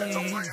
It's.